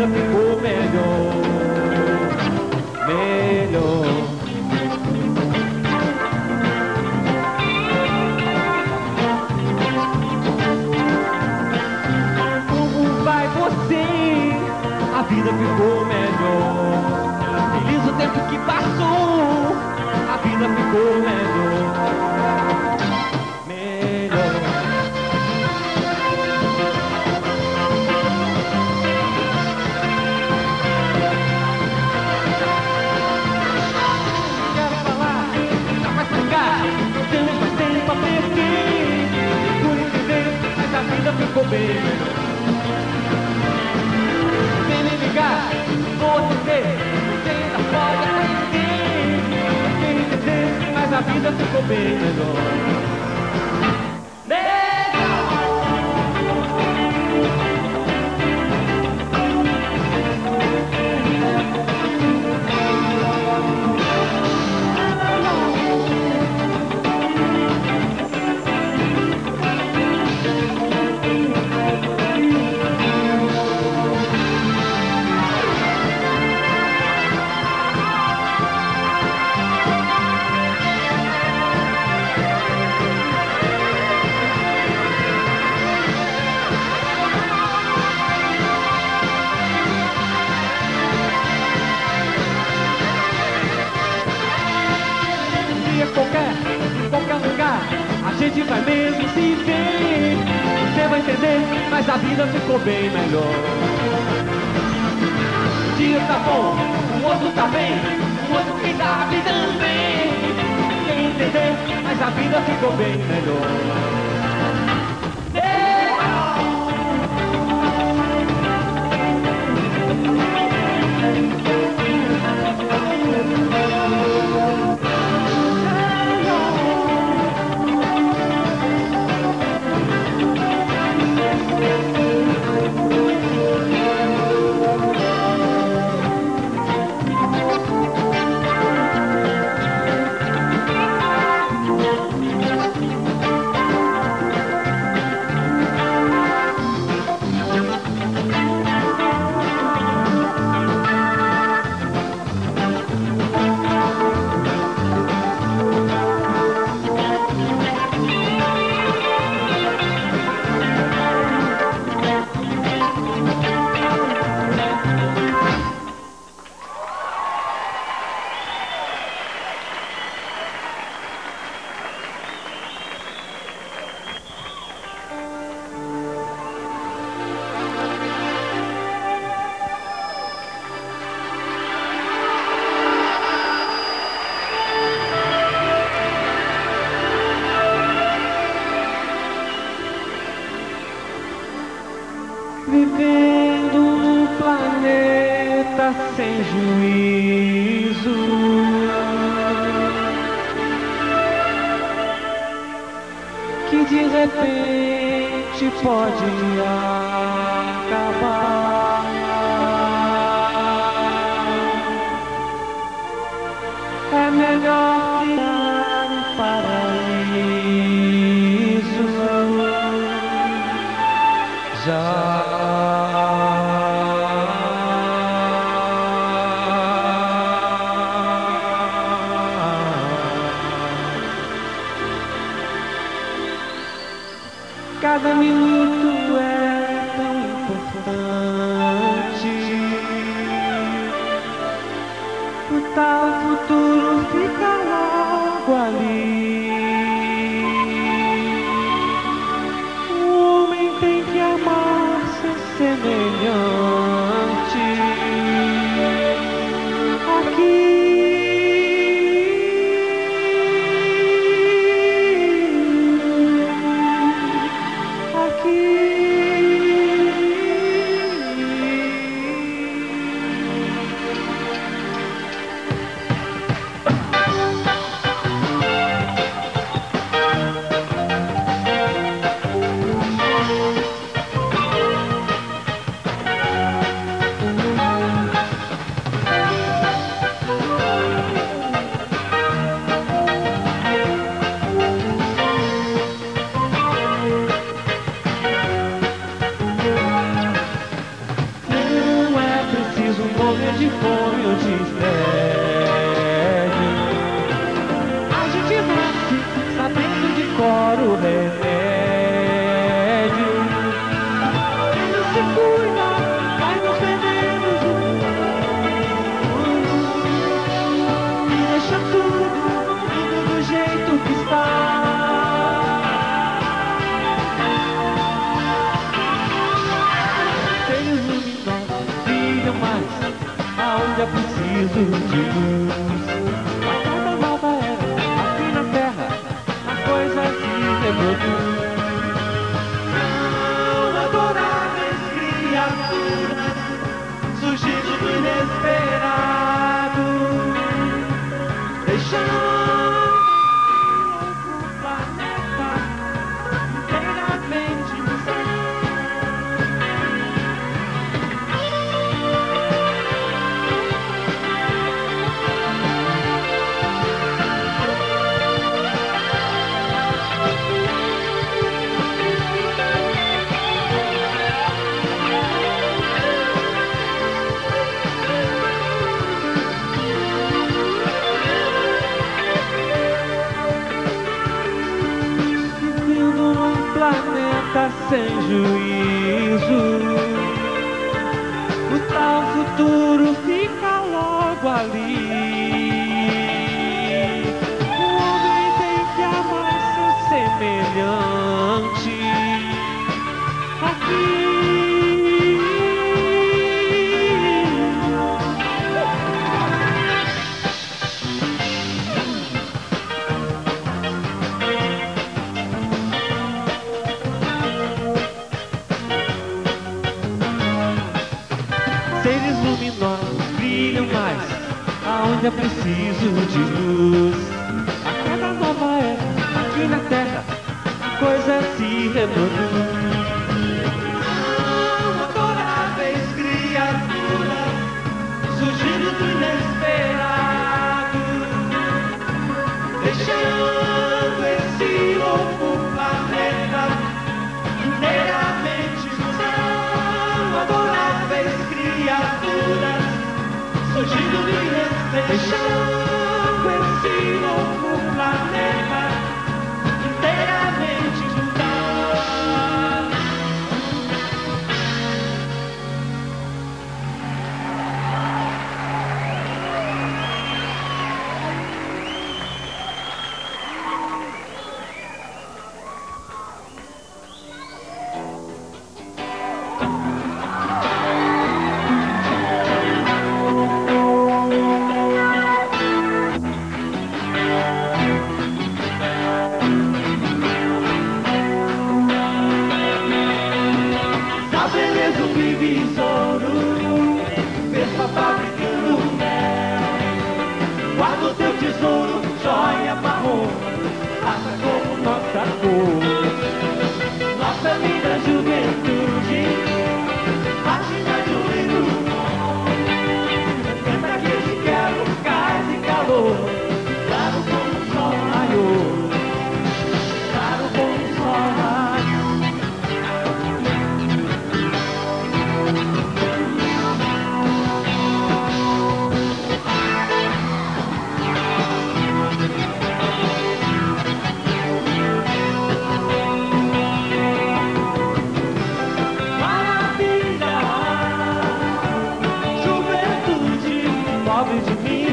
vida ficou melhor. ficou bem melhor. mas a vida ficou bem melhor. Um dia tá bom, o outro tá bem, o outro que tá bem também. Quem entender, mas a vida ficou bem melhor. de repente pode ir. minuto é tão importante. O tal futuro. wonderful. sem juízo. O tal futuro fica logo ali. eu preciso de luz. A cada nova era aqui na terra, coisa se renova. They shine when see को sabe de mim.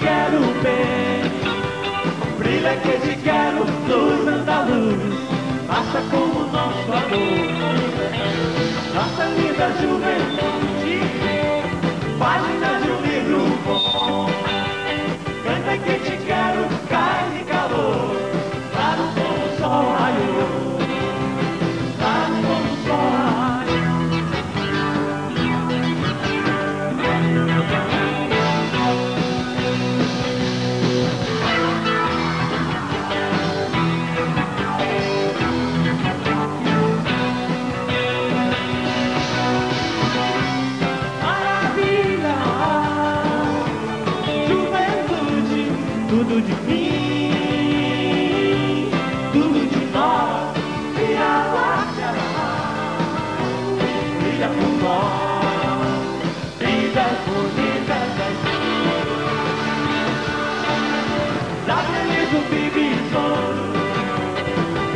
quero ver Brilha que te quero, luz andaluz, faça como nosso amor. Nossa linda juventude. tudo de mim, tudo de nós, e a lápia brilha por nós, vidas bonitas das Da feliz do Bibi Tesouro,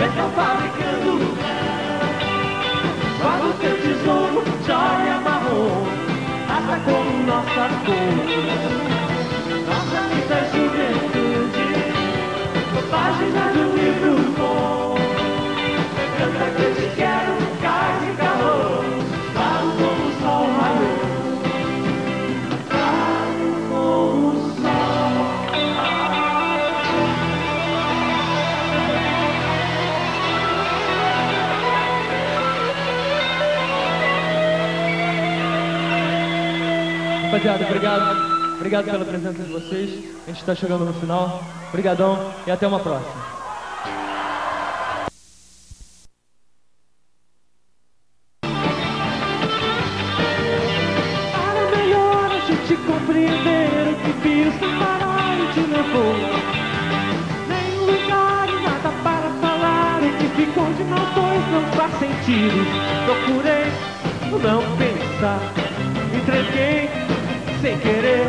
eu tô fabricando Guarda o teu tesouro, joia marrom, ata como nossa cor. Rapaziada, obrigado. Obrigado pela presença de vocês. A gente está chegando no final. Obrigadão e até uma próxima. Procurei não pensar. Entreguei sem querer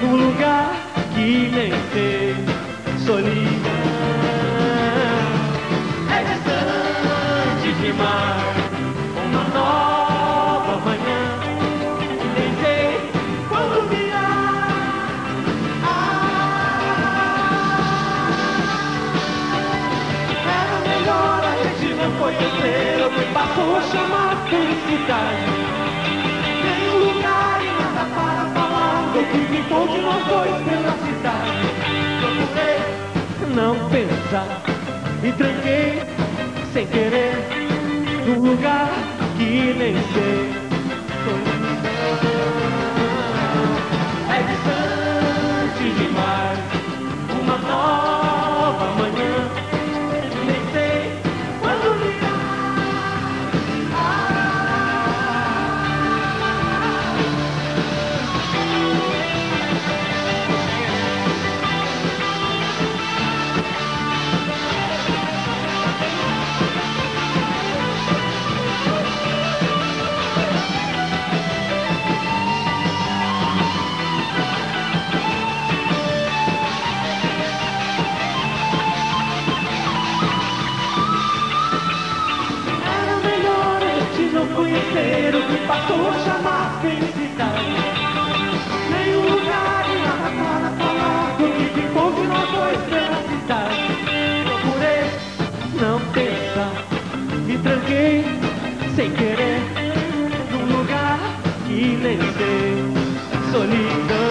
num lugar que nem sei. Solidão é distante demais. Uma nova manhã. Nem sei quando virá. Era melhor a gente não conhecer o que passou a chamar felicidade. Que ficou de nós dois pela cidade. Procurei não pensar e tranquei sem querer num lugar que nem sei. Sem querer num lugar que nem sei. Solidão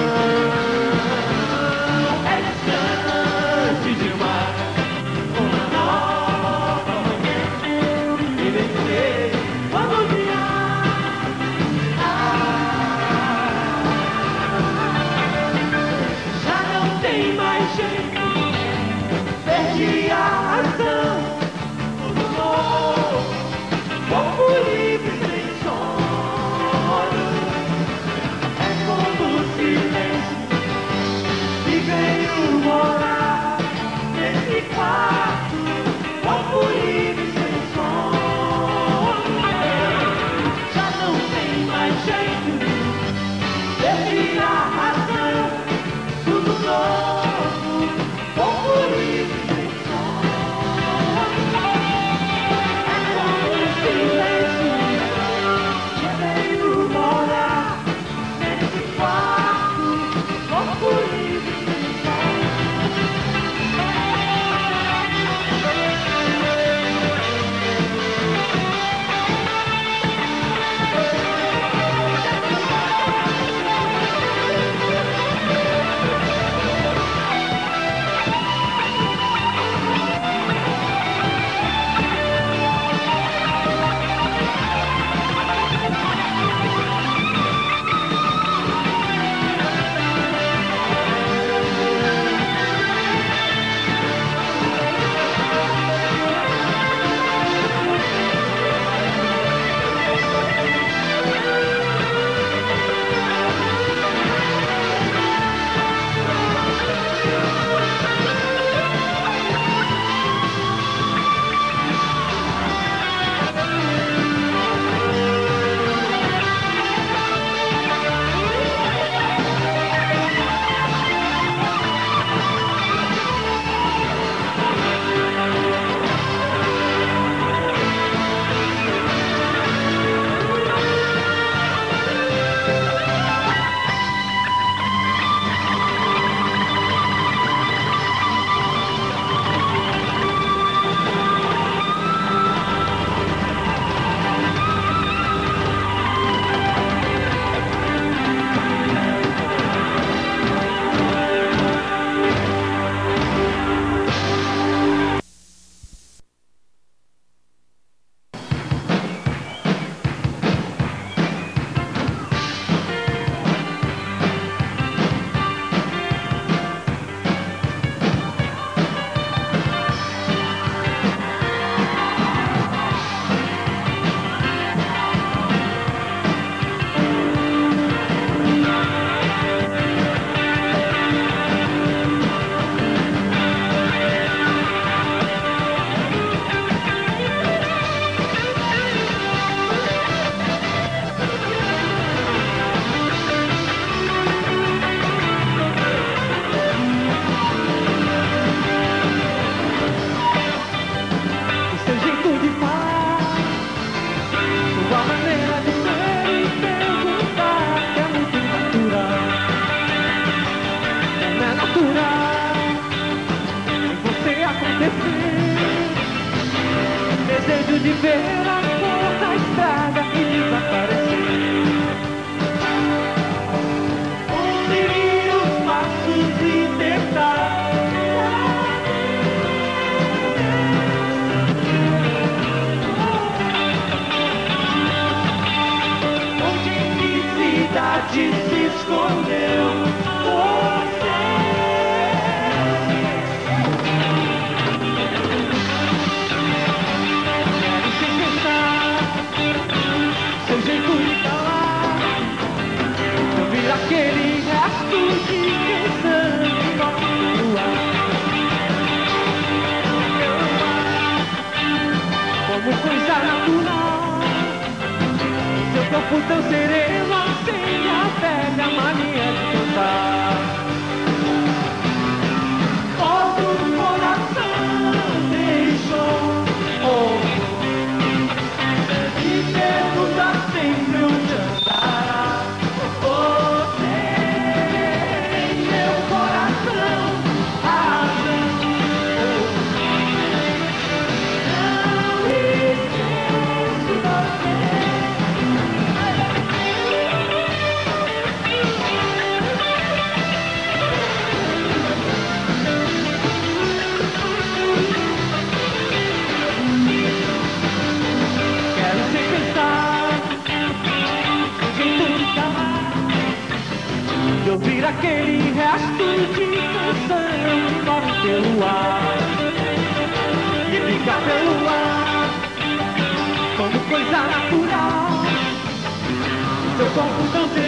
Seu corpo Como